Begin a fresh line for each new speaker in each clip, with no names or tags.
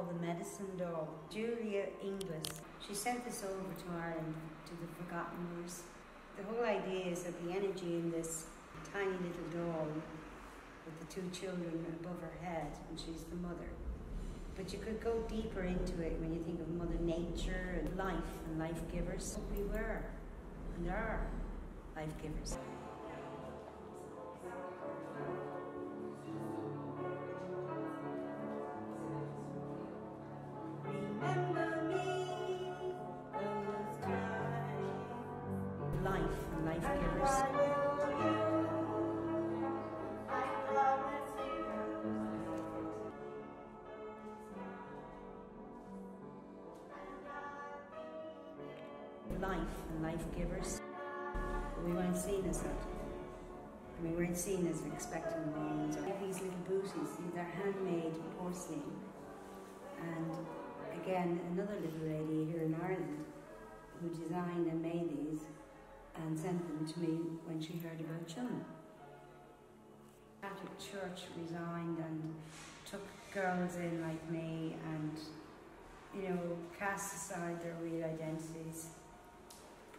called the Medicine Doll. Julia Inglis. She sent this over to Ireland to the Forgotten Years. The whole idea is that the energy in this tiny little doll with the two children above her head, and she's the mother. But you could go deeper into it when you think of Mother Nature and life and life givers. We were and are life givers. Life and life givers. We weren't seen as that. I mean we weren't seen as expectant ones. Or these little booties, they're handmade porcelain. And again, another little lady here in Ireland who designed and made these and sent them to me when she heard about Chum. Catholic Church resigned and took girls in like me and, you know, cast aside their real identities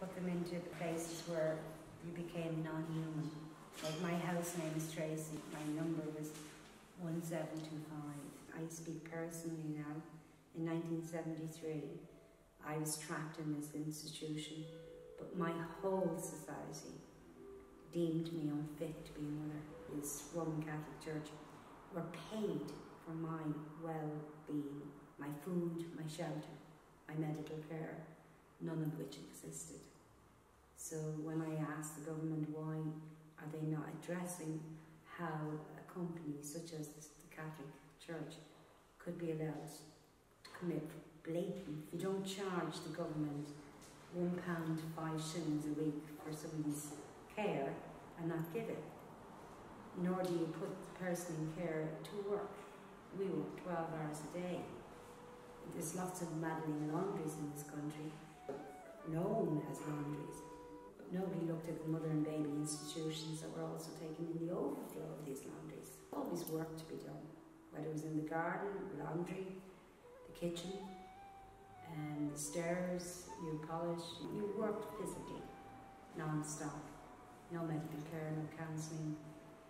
put them into places where you became non-human. Like my house name is Tracy, my number was 1725. I speak personally now. In 1973, I was trapped in this institution, but my whole society deemed me unfit to be a mother. This Roman Catholic Church were paid for my well-being, my food, my shelter, my medical care, none of which existed. So when I asked the government why are they not addressing how a company such as the Catholic Church could be allowed to commit blatant, you don't charge the government one pound five shillings a week for somebody's care and not give it, nor do you put the person in care to work. We work 12 hours a day. There's lots of Magdalene laundries in this country, known as laundries. Nobody looked at the mother and baby institutions that were also taken in the overflow of these laundries. Always work to be done, whether it was in the garden, laundry, the kitchen, and the stairs, you polish, you worked physically, non-stop. No medical care, no counselling,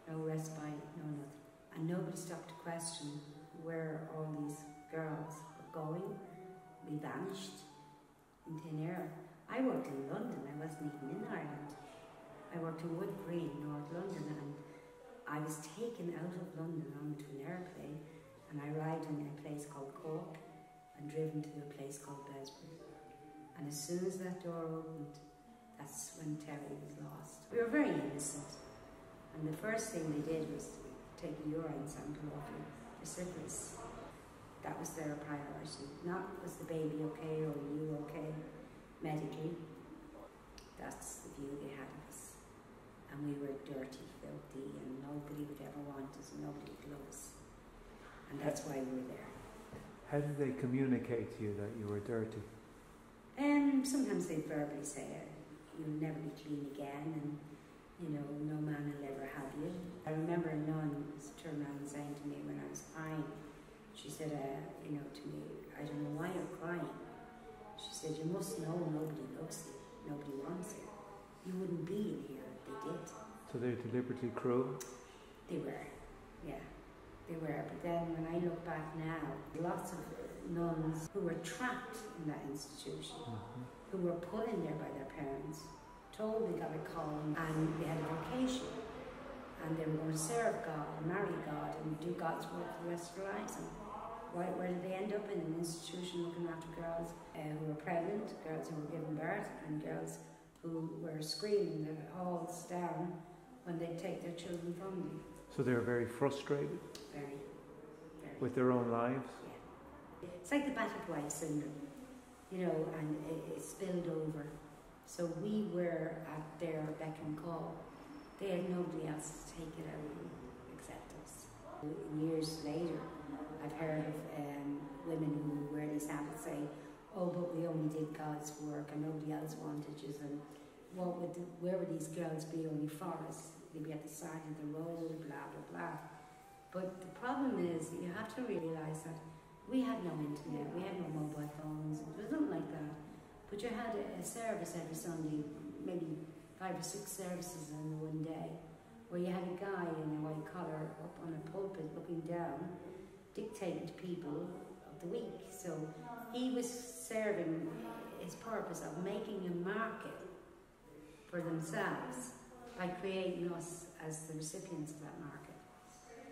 no respite, no nothing. And nobody stopped to question where all these girls were going, be vanished in thin air. I worked in London, I wasn't. I worked in Wood Green, North London, and I was taken out of London onto an airplane and I arrived in a place called Cork and driven to a place called Bessborough. And as soon as that door opened, that's when Terri was lost. We were very innocent. And the first thing they did was take a urine sample off you for syphilis. That was their priority. Not was the baby okay or you okay medically. That's the view they had. And we were dirty, filthy, and nobody would ever want us, nobody would love us. And that's why we were there.
How did they communicate to you that you were dirty?
And sometimes they'd verbally say it, you'll never be clean again, and you know, no man will ever have you. I remember a nun turned around and saying to me when I was crying, she said, uh, you know, to me, I don't know why you're crying. She said, you must know nobody loves you, nobody wants you. You wouldn't be in here they did.
So they're deliberately cruel?
They were, yeah, they were. But then when I look back now, lots of nuns who were trapped in that institution,
Mm-hmm.
who were put in there by their parents, told they got a calling and they had a vocation and they were going to serve God and marry God and do God's work for the rest of their lives. And why, where did they end up in an institution looking after girls uh, who were pregnant, girls who were giving birth, and girls who were screaming their halls down when they'd take their children from them?
So they were very frustrated
Very, very.
with their own lives?
Yeah. It's like the battered wife syndrome, you know, and it, it spilled over. So we were at their beck and call. They had nobody else to take it out except us. Years later, I've heard of um, women who wear these habits say, oh, but we only did God's work and nobody else wanted you. And what would the, where would these girls be only for us? They'd be at the side of the road, blah, blah, blah. But the problem is you have to realise that We had no internet, we had no mobile phones, it was nothing like that. But you had a, a service every Sunday, maybe five or six services in one day, where you had a guy in a white collar up on a pulpit looking down, dictating to people of the week. So he was serving his purpose of making a market for themselves by creating us as the recipients of that market.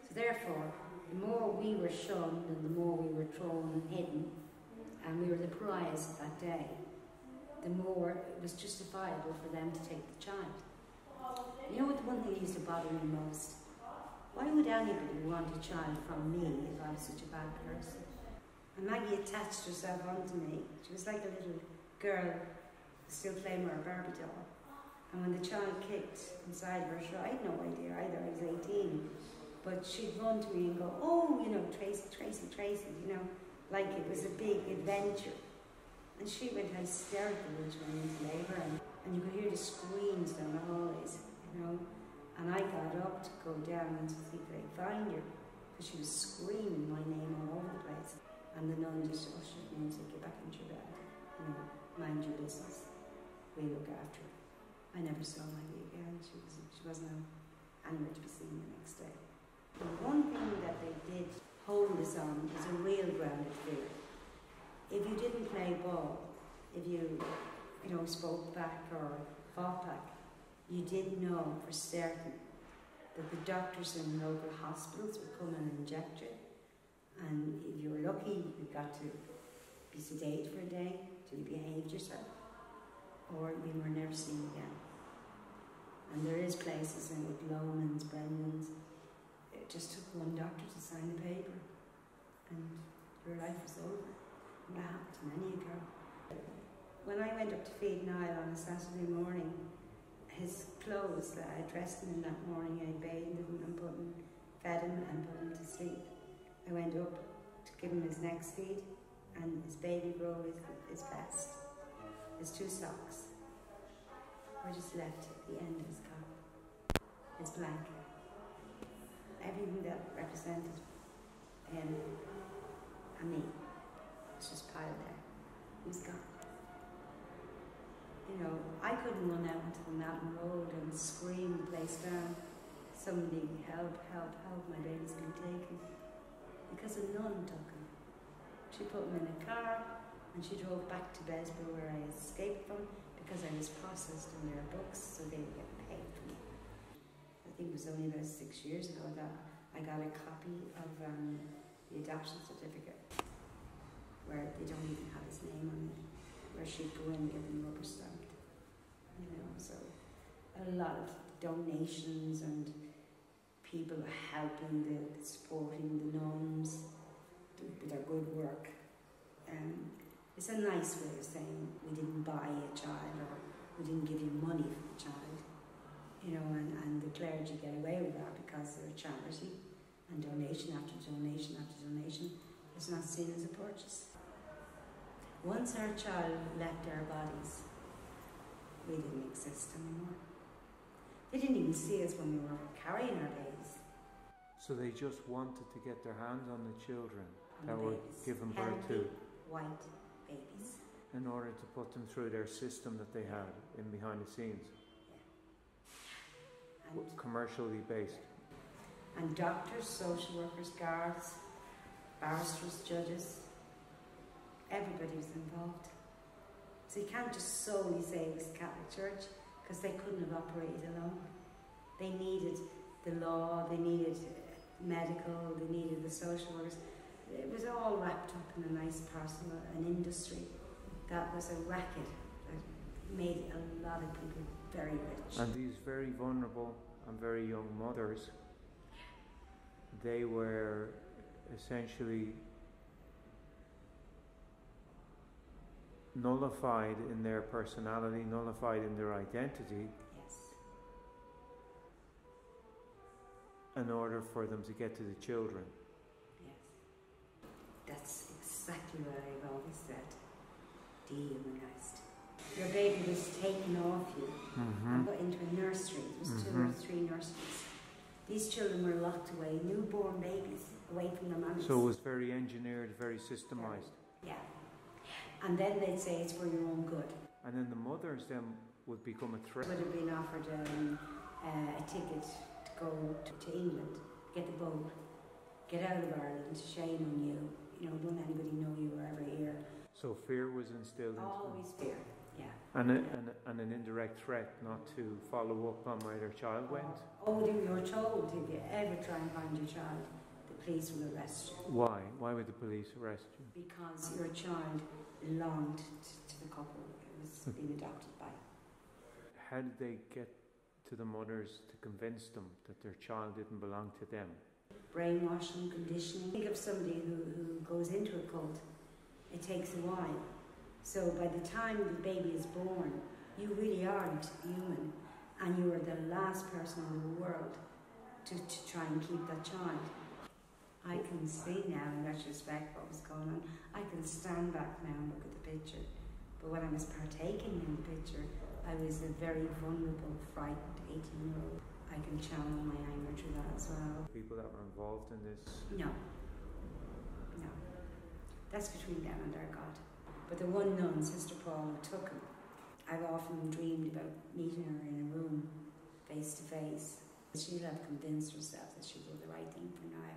So therefore, the more we were shunned and the more we were thrown and hidden, and we were the prize that day, the more it was justifiable for them to take the child. You know what the one thing used to bother me most? Why would anybody want a child from me if I was such a bad person? And Maggie attached herself onto me. She was like a little girl still playing with her Barbie doll. And when the child kicked inside her, sure, I had no idea either. I was 18. But she'd run to me and go, oh, you know, Tracy, Tracy, Tracy, you know, like it was a big adventure. And she went hysterical when she went into labour, and, and you could hear the screams down the hallways, you know. And I got up to go down and see if could find her, because she was screaming my name all over the place. And the nun just ushered me and said, get back into your bed, you know, mind your business. We look after her. I never saw Maggie again. She, was, she wasn't anywhere to be seen the next day. The one thing that they did hold us on was a real grounded fear. If you didn't play ball, if you, you know, spoke back or fought back, you did know for certain that the doctors in local hospitals would come and inject you. And if you were lucky, you got to be sedated for a day till you behaved yourself, or you were never seen again. And there is places in with Lomans, Brendan's, it just took one doctor to sign the paper and your life was over. And that happened to many a girl. When I went up to feed Niall on a Saturday morning, his clothes that I dressed him in that morning, I bathed him and put him, fed him and put him to sleep. I went up to give him his next feed and his baby grow his, his best. his two socks were just left at the end of his cup, his blanket everything that represented him and me was just piled there. He was gone. You know, I couldn't run out into the mountain road and scream the place down. Somebody help, help, help, my baby's been taken. Because a nun took him. She put him in a car and she drove back to Bessborough where I escaped from because I was processed in their books so they would get paid for me I think it was only about six years ago that I got a copy of um, the adoption certificate where they don't even have his name on it, where she'd go in and get them rubber stamped. You know, so a lot of donations and people helping the supporting the nuns with their good work. Um, it's a nice way of saying we didn't buy a child or we didn't give you money for the child you know, and, and the clergy get away with that because they're a charity and donation after donation after donation is not seen as a purchase. Once our child left our bodies, we didn't exist anymore. They didn't even see us when we were carrying our babies.
So they just wanted to get their hands on the children that were given birth to
white babies.
in order to put them through their system that they had in behind the scenes,
And,
commercially based.
and doctors, social workers, guards, barristers, judges, everybody was involved. So you can't just solely say it was the Catholic Church because they couldn't have operated alone. They needed the law, they needed medical, they needed the social workers. It was all wrapped up in a nice parcel, an industry that was a racket that made a lot of people very rich.
And these very vulnerable and very young mothers, they were essentially nullified in their personality, nullified in their identity, in order for them to get to the children.
Yes. That's exactly what I've always said. Dehumanized. Your baby was taken off you and
Mm-hmm.
put into a nursery. There was two or three nurseries. These children were locked away, newborn babies, away from their mummies.
So it was very engineered, very systemized.
Yeah. And then they'd say it's for your own good.
And then the mothers then would become a threat.
Would have been offered um, uh, a ticket go to, to England, get the boat, get out of Ireland, shame on you. You know, don't anybody know you were ever here.
So fear was instilled.
Always fear, yeah.
And, a, and, and an indirect threat not to follow up on where their child went.
Oh, they- you're told if you ever try and find your child, the police will arrest you
Why? Why would the police arrest you?
because your child belonged to, to the couple it was hmm. being adopted by.
How did they get to the mothers to convince them that their child didn't belong to them?
Brainwashing, conditioning. Think of somebody who, who goes into a cult, it takes a while. So by the time the baby is born, you really aren't human and you are the last person in the world to, to try and keep that child. I can see now in retrospect what was going on. I can stand back now and look at the picture. But when I was partaking in the picture, I was a very vulnerable, frightened 18 year old. I can channel my anger through that as well.
People that were involved in this.
No. No. That's between them and their God. But the one nun, Sister Paul, took him. I've often dreamed about meeting her in a room, face to face. She'll have convinced herself that she'll do the right thing for now.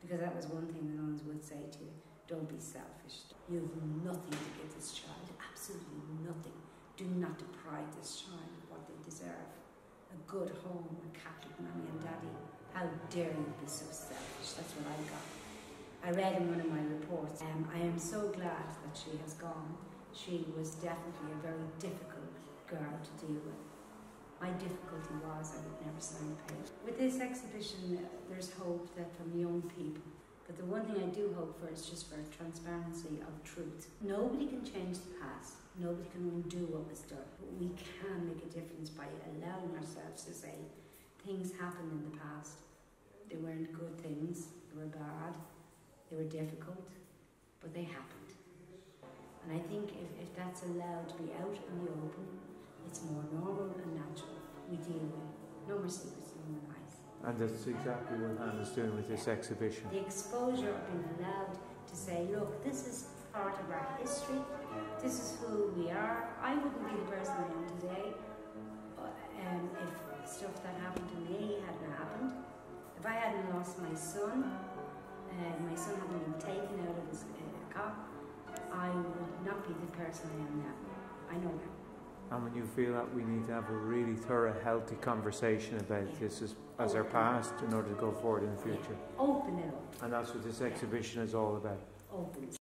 Because that was one thing the nuns would say to you don't be selfish. You have nothing to give this child, absolutely nothing. Do not deprive this child of what they deserve. A good home, a Catholic mommy and daddy. How dare you be so selfish? That's what I got. I read in one of my reports, um, I am so glad that she has gone. She was definitely a very difficult girl to deal with. My difficulty was I would never sign a page. With this exhibition, uh, there's hope that from young people. But the one thing I do hope for is just for transparency of truth. Nobody can change the past. Nobody can undo what was done. But we can make a difference by allowing ourselves to say things happened in the past. They weren't good things. They were bad. They were difficult. But they happened. And I think if, if that's allowed to be out in the open, it's more normal and natural. We deal with no more secrets, no more lies.
And that's exactly what Hannah's doing with this exhibition.
The exposure of being allowed to say, look, this is part of our history, this is who we are. I wouldn't be the person I am today um, if stuff that happened to me hadn't happened. If I hadn't lost my son, uh, my son hadn't been taken out of his uh, I would not be the person I am now.
And you feel that we need to have a really thorough, healthy conversation about
Yeah.
this as, as our past in order to go forward in the future.
Open it up.
And that's what this exhibition is all about.
Open.